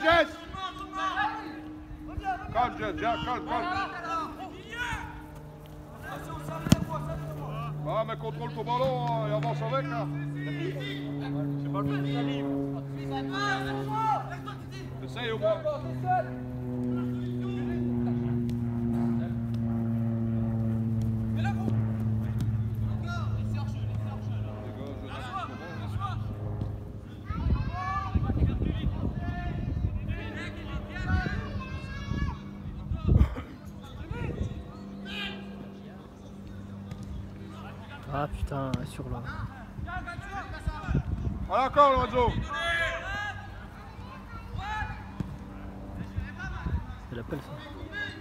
Jess Calme, Jess, calme, calme. Ah, mais contrôle ton ballon hein, et avance avec. Hein. C'est pas le livre. Essaye au moins. Ah putain, sur là. Voilà encore Lorenzo C'est l'appel ça.